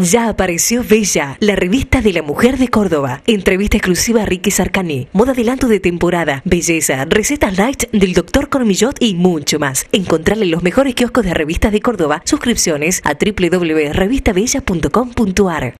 Ya apareció Bella, la revista de la mujer de Córdoba. Entrevista exclusiva a Ricky Sarcani, moda adelanto de temporada, belleza, recetas light del doctor Cormillot y mucho más. Encontrarle los mejores kioscos de revistas de Córdoba, suscripciones a www.revistabella.com.ar.